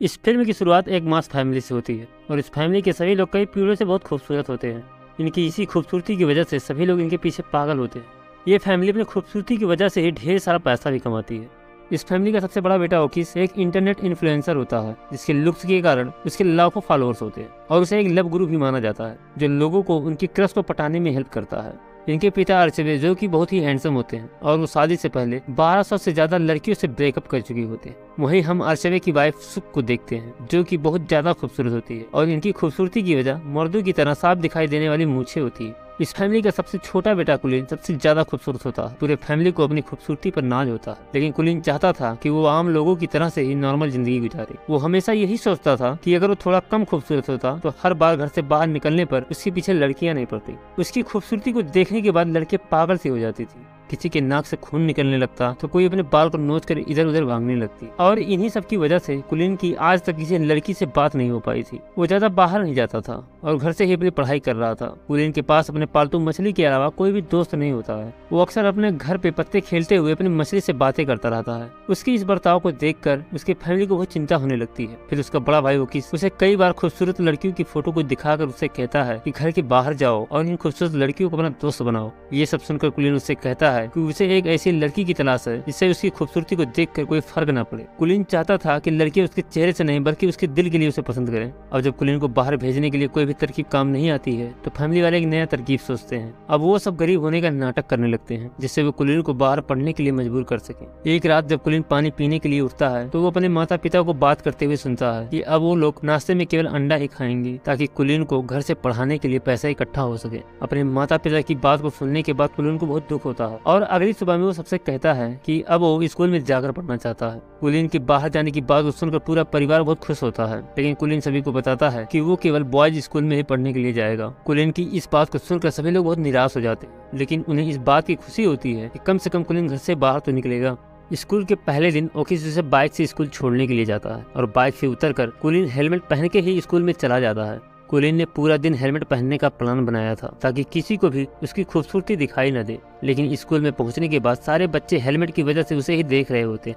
इस फ़िल्म की शुरुआत एक मास फैमिली से होती है और इस फैमिली के सभी लोग कई पीढ़ियों से बहुत खूबसूरत होते हैं। इनकी इसी खूबसूरती की वजह से सभी लोग इनके पीछे पागल होते हैं। ये फैमिली अपनी खूबसूरती की वजह से ही ढेर सारा पैसा भी कमाती है। इस फैमिली का सबसे बड़ा बेटा ओकिस एक इंटरनेट इन्फ्लुएंसर होता है, जिसके लुक्स के कारण उसके लाखों फॉलोअर्स होते हैं और उसे एक लव गुरु भी माना जाता है, जो लोगों को उनकी क्रश को पटाने में हेल्प करता है। इनके पिता अर्चवे जो कि बहुत ही हैंडसम होते हैं और वो शादी से पहले 1200 से ज़्यादा लड़कियों से ब्रेकअप कर चुकी होते हैं। वहीं हम अर्चवे की वाइफ सुख को देखते हैं, जो कि बहुत ज़्यादा खूबसूरत होती है और इनकी खूबसूरती की वजह मर्दों की तरह साफ़ दिखाई देने वाली मूछे होती है। इस फैमिली का सबसे छोटा बेटा कुलीन सबसे ज़्यादा खूबसूरत होता है। पूरे फैमिली को अपनी खूबसूरती पर नाज होता है। लेकिन कुलीन चाहता था कि वो आम लोगों की तरह से ही नॉर्मल ज़िंदगी गुजारे। वो हमेशा यही सोचता था कि अगर वो थोड़ा कम खूबसूरत होता तो हर बार घर से बाहर निकलने पर उसके पीछे लड़कियाँ नहीं पड़ती। उसकी खूबसूरती को देखने के बाद लड़के पागल से हो जाती थी। किसी के नाक से खून निकलने लगता तो कोई अपने बाल को नोच कर इधर उधर भागने लगती। और इन्हीं सब की वजह से कुलीन की आज तक किसी लड़की से बात नहीं हो पाई थी। वो ज़्यादा बाहर नहीं जाता था और घर से ही अपनी पढ़ाई कर रहा था। कुलीन के पास अपने पालतू मछली के अलावा कोई भी दोस्त नहीं होता है। वो अक्सर अपने घर पे पत्ते खेलते हुए अपनी मछली से बातें करता रहता है। उसकी इस बर्ताव को देख कर उसकी फैमिली को बहुत चिंता होने लगती है। फिर उसका बड़ा भाई वकीस उसे कई बार खूबसूरत लड़कियों की फ़ोटो को दिखाकर उसे कहता है की घर के बाहर जाओ और इन खूबसूरत लड़कियों को अपना दोस्त बनाओ। ये सब सुनकर कुलीन उससे कहता है कि उसे एक ऐसी लड़की की तलाश है, जिससे उसकी खूबसूरती को देख कर कोई फ़र्क न पड़े। कुलीन चाहता था कि लड़की उसके चेहरे से नहीं, बल्कि उसके दिल के लिए उसे पसंद करे। और जब कुलीन को बाहर भेजने के लिए कोई भी तरकीब काम नहीं आती है तो फैमिली वाले एक नया तरकीब सोचते हैं। अब वो सब गरीब होने का नाटक करने लगते हैं, जिससे वो कुलीन को बाहर पढ़ने के लिए मजबूर कर सके। एक रात जब कुलीन पानी पीने के लिए उठता है तो वो अपने माता पिता को बात करते हुए सुनता है की अब वो लोग नाश्ते में केवल अंडा ही खाएँगे, ताकि कुलीन को घर से पढ़ाने के लिए पैसा इकट्ठा हो सके। अपने माता पिता की बात को सुनने के बाद कुलीन को बहुत दुख होता है। और अगली सुबह में वो सबसे कहता है कि अब वो स्कूल में जाकर पढ़ना चाहता है। कुलीन के बाहर जाने की बात सुनकर पूरा परिवार बहुत खुश होता है, लेकिन कुलीन सभी को बताता है कि वो केवल बॉयज़ स्कूल में ही पढ़ने के लिए जाएगा। कुलीन की इस बात को सुनकर सभी लोग बहुत निराश हो जाते लेकिन उन्हें इस बात की खुशी होती है कि कम से कम कुलीन घर से बाहर तो निकलेगा। स्कूल के पहले दिन ओकिस उसे बाइक से स्कूल छोड़ने के लिए जाता है और बाइक से उतरकर कुलीन हेलमेट पहन के ही स्कूल में चला जाता है। कुलीन ने पूरा दिन हेलमेट पहनने का प्लान बनाया था, ताकि किसी को भी उसकी खूबसूरती दिखाई न दे। लेकिन स्कूल में पहुँचने के बाद सारे बच्चे हेलमेट की वजह से उसे ही देख रहे होते।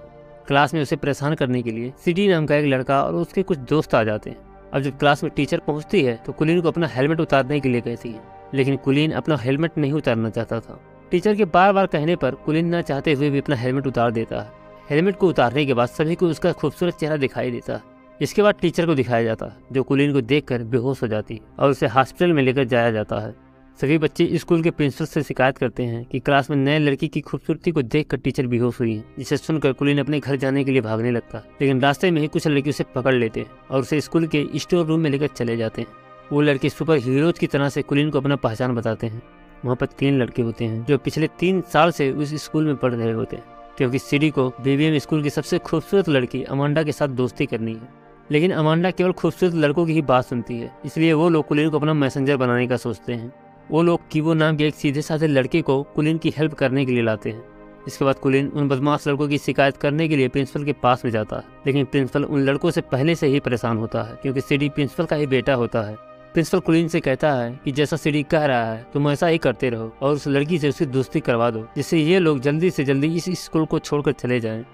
क्लास में उसे परेशान करने के लिए सिटी नाम का एक लड़का और उसके कुछ दोस्त आ जाते हैं। अब जब क्लास में टीचर पहुँचती है तो कुलीन को अपना हेलमेट उतारने के लिए कहती है। लेकिन कुलीन अपना हेलमेट नहीं उतारना चाहता था। टीचर के बार बार कहने पर कुलीन न चाहते हुए भी अपना हेलमेट उतार देता है। हेलमेट को उतारने के बाद सभी को उसका खूबसूरत चेहरा दिखाई देता है। इसके बाद टीचर को दिखाया जाता है जो कुलीन को देखकर बेहोश हो जाती और उसे हॉस्पिटल में लेकर जाया जाता है। सभी बच्चे स्कूल के प्रिंसिपल से शिकायत करते हैं कि क्लास में नए लड़की की खूबसूरती को देखकर टीचर बेहोश हुई है, जिसे सुनकर कुलीन अपने घर जाने के लिए भागने लगता है लेकिन रास्ते में ही कुछ लड़की उसे पकड़ लेते हैं और उसे स्कूल के स्टोर रूम में लेकर चले जाते हैं। वो लड़के सुपर हीरोज की तरह से कुलीन को अपना पहचान बताते हैं। वहाँ पर तीन लड़के होते हैं, जो पिछले तीन साल से उस स्कूल में पढ़ रहे होते हैं, क्योंकि सिटी को बीबीएम स्कूल की सबसे खूबसूरत लड़की अमांडा के साथ दोस्ती करनी है। लेकिन अमांडा केवल खूबसूरत लड़कों की ही बात सुनती है, इसलिए वो लोग कुलीन को अपना मैसेंजर बनाने का सोचते हैं। वो लोग कीवो नाम के एक सीधे साधे लड़के को कुलीन की हेल्प करने के लिए लाते हैं। इसके बाद कुलीन उन बदमाश लड़कों की शिकायत करने के लिए प्रिंसिपल के पास में जाता है, लेकिन प्रिंसिपल उन लड़कों से पहले से ही परेशान होता है, क्योंकि सीडी प्रिंसिपल का ही बेटा होता है। प्रिंसिपल कुलीन से कहता है कि जैसा सीडी कह रहा है, तुम ऐसा ही करते रहो, और उस लड़की से उसकी दोस्ती करवा दो, जिससे ये लोग जल्दी से जल्दी इस स्कूल को छोड़कर चले जाएँ।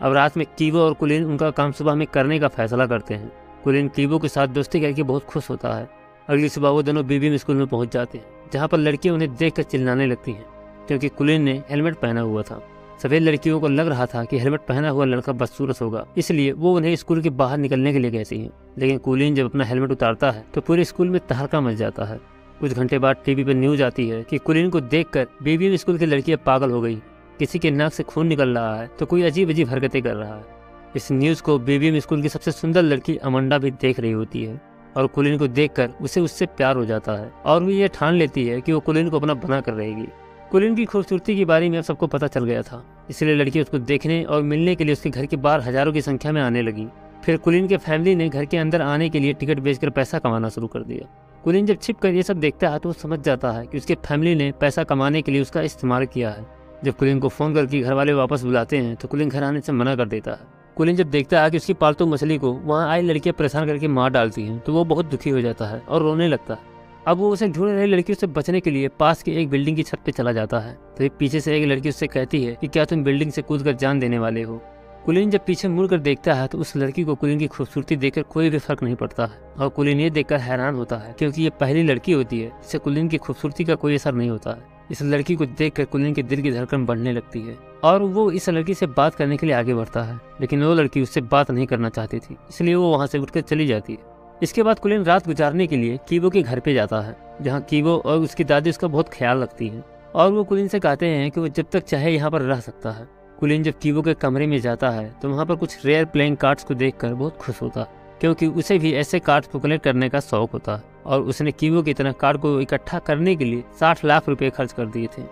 अब रात में कीवो और कुलीन उनका काम सुबह में करने का फैसला करते हैं। कुलीन कीवो के साथ दोस्ती करके बहुत खुश होता है। अगली सुबह वो दोनों बीबी स्कूल में पहुँच जाते हैं, जहाँ पर लड़कियाँ उन्हें देख चिल्लाने लगती हैं, क्योंकि कुलीन ने हेलमेट पहना हुआ था। सभी लड़कियों को लग रहा था कि हेलमेट पहना हुआ लड़का बदसूरत होगा, इसलिए वो उन्हें स्कूल के बाहर निकलने के लिए कहती है। लेकिन कुलीन जब अपना हेलमेट उतारता है तो पूरे स्कूल में तहलका मच जाता है। कुछ घंटे बाद टीवी पर न्यूज़ आती है कि कुलीन को देखकर बीबी स्कूल की लड़कियाँ पागल हो गई। किसी के नाक से खून निकल रहा है तो कोई अजीब अजीब हरकतें कर रहा है। इस न्यूज़ को बीबीएम स्कूल की सबसे सुंदर लड़की अमंडा भी देख रही होती है, और कुलीन को देखकर उसे उससे प्यार हो जाता है, और वो ये ठान लेती है कि वो कुलीन को अपना बना कर रहेगी। कुलीन की खूबसूरती के बारे में अब सबको पता चल गया था, इसलिए लड़की उसको देखने और मिलने के लिए उसके घर के बाहर हज़ारों की संख्या में आने लगी। फिर कुलीन के फैमिली ने घर के अंदर आने के लिए टिकट बेचकर पैसा कमाना शुरू कर दिया। कुलीन जब छिप कर ये सब देखता है तो वो समझ जाता है कि उसके फैमिली ने पैसा कमाने के लिए उसका इस्तेमाल किया है। जब कुलीन को फ़ोन करके घर वाले वापस बुलाते हैं तो कुलीन घर आने से मना कर देता है। कुलीन जब देखता है कि उसकी पालतू मछली को वहाँ आई लड़कियाँ परेशान करके मार डालती हैं तो वो बहुत दुखी हो जाता है और रोने लगता है। अब वो उसे ढूंढ रही लड़की से बचने के लिए पास के एक बिल्डिंग की छत पे चला जाता है। तो ये पीछे से एक लड़की उससे कहती है कि क्या तुम बिल्डिंग से कूद कर जान देने वाले हो? कुलीन जब पीछे मुड़ कर देखता है तो उस लड़की को कुलीन की खूबसूरती देखकर कोई भी फ़र्क नहीं पड़ता है। और कुलीन ये देखकर हैरान होता है, क्योंकि ये पहली लड़की होती है जिसे कुलीन की खूबसूरती का कोई असर नहीं होता है। इस लड़की को देखकर कुलीन के दिल की धड़कन बढ़ने लगती है और वो इस लड़की से बात करने के लिए आगे बढ़ता है, लेकिन वो लड़की उससे बात नहीं करना चाहती थी, इसलिए वो वहाँ से उठकर चली जाती है। इसके बाद कुलीन रात गुजारने के लिए कीवो के घर पे जाता है, जहाँ कीवो और उसकी दादी उसका बहुत ख्याल रखती है, और वो कुलीन से कहते हैं कि वो जब तक चाहे यहाँ पर रह सकता है। कुलीन जब कीवो के कमरे में जाता है तो वहाँ पर कुछ रेयर प्लेइंग कार्ड्स को देखकर बहुत खुश होता है। क्योंकि उसे भी ऐसे कार्ड को कलेक्ट करने का शौक होता और उसने कीवो की तरह कार्ड को इकट्ठा करने के लिए साठ लाख रुपए खर्च कर दिए थे।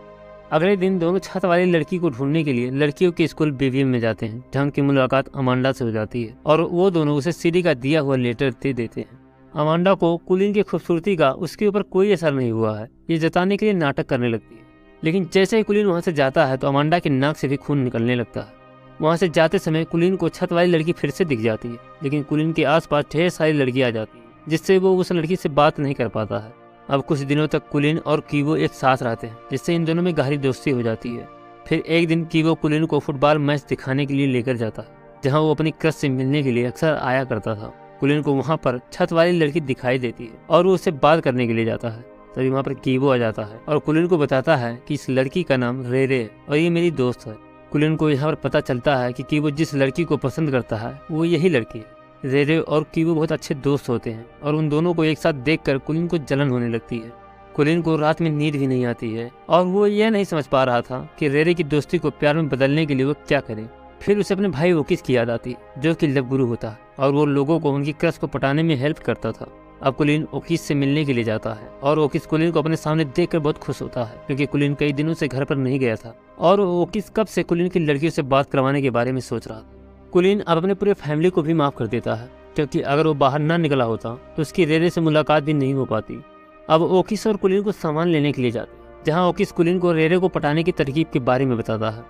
अगले दिन दोनों छत वाली लड़की को ढूँढने के लिए लड़कियों के स्कूल बीवीएम में जाते हैं, जहाँ की मुलाकात अमांडा से हो जाती है और वो दोनों उसे सीडी का दिया हुआ लेटर दे देते हैं। अमांडा को कुलीन की खूबसूरती का उसके ऊपर कोई असर नहीं हुआ है, ये जताने के लिए नाटक करने लगती है। लेकिन जैसे ही कुलीन वहाँ से जाता है तो अमांडा के नाक से भी खून निकलने लगता है। वहाँ से जाते समय कुलीन को छत वाली लड़की फिर से दिख जाती है, लेकिन कुलीन के आसपास ढेर सारी लड़कियाँ आ जाती हैं, जिससे वो उस लड़की से बात नहीं कर पाता है। अब कुछ दिनों तक कुलीन और कीवो एक साथ रहते हैं, जिससे इन दोनों में गहरी दोस्ती हो जाती है। फिर एक दिन कीवो कुलीन को फुटबॉल मैच दिखाने के लिए लेकर जाता है, जहाँ वो अपनी क्रश से मिलने के लिए अक्सर आया करता था। कुलीन को वहाँ पर छत वाली लड़की दिखाई देती है और वो उससे बात करने के लिए जाता है। तभी वहाँ पर कीवो आ जाता है और कुलीन को बताता है कि इस लड़की का नाम रेरे है और ये मेरी दोस्त है। कुलीन को यहाँ पर पता चलता है कि कीवो जिस लड़की को पसंद करता है, वो यही लड़की है। रेरे और कीवो बहुत अच्छे दोस्त होते हैं और उन दोनों को एक साथ देखकर कुलिन को जलन होने लगती है। कुलिन को रात में नींद भी नहीं आती है और वो यह नहीं समझ पा रहा था कि रेरे की दोस्ती को प्यार में बदलने के लिए वो क्या करे। फिर उसे अपने भाई ओकिस की याद आती, जो कि लव गुरु होता और वो लोगों को उनकी क्रश को पटाने में हेल्प करता था। अब कुलीन ओकिस से मिलने के लिए जाता है। और ओकिस कुलीन को अपने सामने देखकर बहुत खुश होता है, क्योंकि कुलीन कई दिनों से घर पर नहीं गया था। और ओकिस कब से कुलीन की लड़कियों से बात करवाने के बारे में सोच रहा था। कुलीन अब अपने पूरे फैमिली को भी माफ़ कर देता है, क्योंकि अगर वो बाहर ना निकला होता तो उसकी रेरे से मुलाकात भी नहीं हो पाती। अब ओकिस और कुलीन को सामान लेने के लिए जाते जहाँ ओकिस कुलीन को रेरे को पटाने की तरकीब के बारे में बताता है।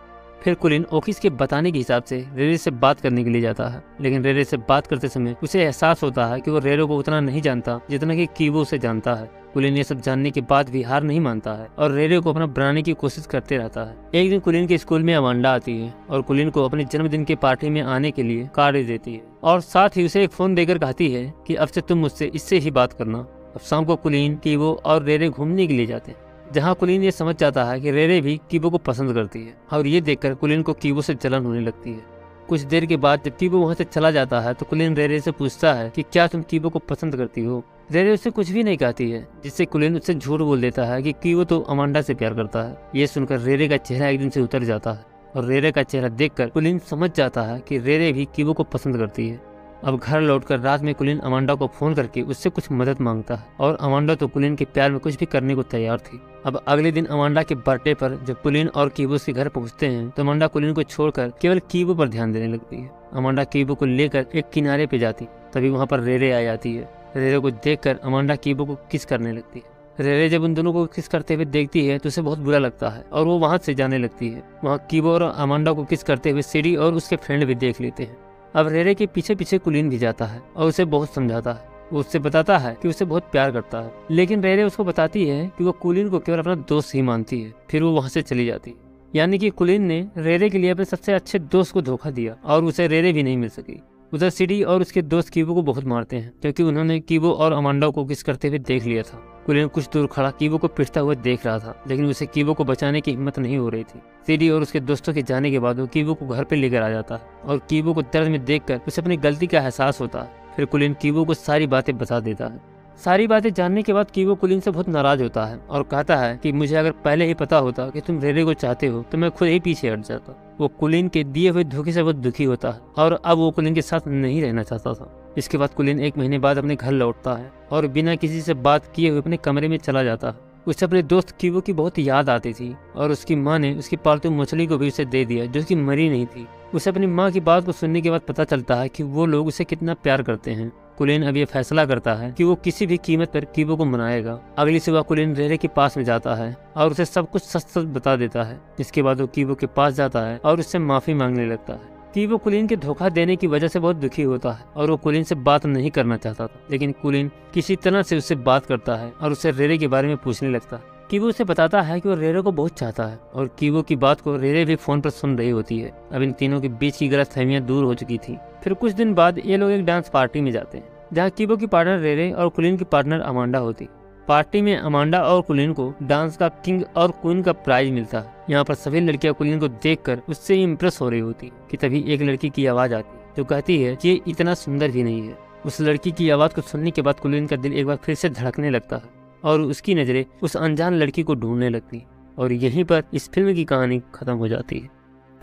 फिर कुलिन ओकिस के बताने के हिसाब से रेरे से बात करने के लिए जाता है, लेकिन रेरे से बात करते समय उसे एहसास होता है कि वो रेरो को उतना नहीं जानता जितना कि कीवो से जानता है। कुलिन ये सब जानने के बाद भी हार नहीं मानता है और रेरे को अपना बनाने की कोशिश करते रहता है। एक दिन कुलीन के स्कूल में अमांडा आती है और कुलिन को अपने जन्मदिन के पार्टी में आने के लिए कार्ड देती है और साथ ही उसे एक फ़ोन देकर कहती है कि अब से तुम मुझसे इससे ही बात करना। अब शाम को कुलीन कीवो और रेरे घूमने के लिए जाते हैं। जहाँ कुलीन ये समझ जाता है कि रेरे भी कीबो को पसंद करती है, और ये देखकर कुलीन को कीबो से जलन होने लगती है। कुछ देर के बाद जब कीबो वहाँ से चला जाता है तो कुलीन रेरे से पूछता है कि क्या तुम कीबो को पसंद करती हो? रेरे उसे कुछ भी नहीं कहती है, जिससे कुलीन उससे झूठ बोल देता है कि कीबो तो अमांडा से प्यार करता है। ये सुनकर रेरे का चेहरा एक दिन से उतर जाता है, और रेरे का चेहरा देखकर कुलीन समझ जाता है कि रेरे भी कीबो को पसंद करती है। अब घर लौटकर रात में कुलीन अमांडा को फ़ोन करके उससे कुछ मदद माँगता है और अमांडा तो कुलीन के प्यार में कुछ भी करने को तैयार थी। अब अगले दिन अमांडा के बर्थडे पर जब कुलीन और कीबो उसके घर पहुँचते हैं तो अमांडा कुलीन को छोड़कर केवल कीबो पर ध्यान देने लगती है। अमांडा कीबो को लेकर एक किनारे पे जाती, तभी वहाँ पर रेरे आ जाती है। रेरे को देखकर अमांडा कीबो को किस करने लगती है। रेरे जब उन दोनों को किस करते हुए देखती है तो उसे बहुत बुरा लगता है और वो वहाँ से जाने लगती है। वहाँ कीबो और अमांडा को किस करते हुए सीढ़ी और उसके फ्रेंड भी देख लेते हैं। अब रेरे के पीछे पीछे कुलीन भी जाता है और उसे बहुत समझाता है। वो उससे बताता है कि उसे बहुत प्यार करता है। लेकिन रेरे उसको बताती है कि वो कुलीन को केवल अपना दोस्त ही मानती है, फिर वो वहाँ से चली जाती है। यानी कि कुलीन ने रेरे के लिए अपने सबसे अच्छे दोस्त को धोखा दिया और उसे रेरे भी नहीं मिल सकी। उधर सिटी और उसके दोस्त कीवो को बहुत मारते हैं, क्योंकि उन्होंने कीबो और अमांडा को किस करते हुए देख लिया था। कुलीन कुछ दूर खड़ा कीवो को पिटता हुआ देख रहा था, लेकिन उसे कीवो को बचाने की हिम्मत नहीं हो रही थी। सीडी और उसके दोस्तों के जाने के बाद वो कीवो को घर पे लेकर आ जाता और कीवो को दर्द में देखकर उसे अपनी गलती का एहसास होता। फिर कुलिन कीवो को सारी बातें बता देता। है सारी बातें जानने के बाद कीवो कुलीन से बहुत नाराज़ होता है और कहता है कि मुझे अगर पहले ही पता होता कि तुम रेरे को चाहते हो तो मैं खुद ही पीछे हट जाता। वो कुलीन के दिए हुए धोखे से बहुत दुखी होता है और अब वो कुलीन के साथ नहीं रहना चाहता था। इसके बाद कुलीन एक महीने बाद अपने घर लौटता है और बिना किसी से बात किए हुए अपने कमरे में चला जाता है। उसे अपने दोस्त कीवो की बहुत याद आती थी और उसकी माँ ने उसकी पालतू मछली को भी उसे दे दिया, जो कि मरी नहीं थी। उसे अपनी माँ की बात को सुनने के बाद पता चलता है कि वो लोग उसे कितना प्यार करते हैं। कुलीन अब यह फैसला करता है कि वो किसी भी कीमत पर कीबो को मनाएगा। अगली सुबह कुलीन रेरे के पास में जाता है और उसे सब कुछ सच सच बता देता है। इसके बाद वो कीबो के पास जाता है और उससे माफ़ी मांगने लगता है। कीवो कुलीन के धोखा देने की वजह से बहुत दुखी होता है और वो कुलीन से बात नहीं करना चाहता था। लेकिन कुलीन किसी तरह से उससे बात करता है और उससे रेरे के बारे में पूछने लगता है। कीवो उसे बताता है कि वो रेरे को बहुत चाहता है और कीवो की बात को रेरे भी फ़ोन पर सुन रही होती है। अब इन तीनों के बीच की गलत दूर हो चुकी थी। फिर कुछ दिन बाद ये लोग एक डांस पार्टी में जाते हैं, जहाँ कीवो की पार्टनर रेरे और कुलिन की पार्टनर अमांडा होती। पार्टी में अमांडा और कुलिन को डांस का किंग और क्वीन का प्राइज मिलता। है यहाँ पर सभी लड़कियाँ कुलिन को देखकर उससे इम्प्रेस हो रही होती कि तभी एक लड़की की आवाज़ आती, जो कहती है कि ये इतना सुंदर भी नहीं है। उस लड़की की आवाज़ को सुनने के बाद कुलीन का दिल एक बार फिर से धड़कने लगता है और उसकी नज़रें उस अनजान लड़की को ढूँढने लगती और यहीं पर इस फ़िल्म की कहानी खत्म हो जाती है।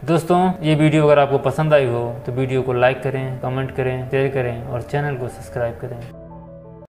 दोस्तों, ये वीडियो अगर आपको पसंद आई हो तो वीडियो को लाइक करें, कमेंट करें, शेयर करें और चैनल को सब्सक्राइब करें।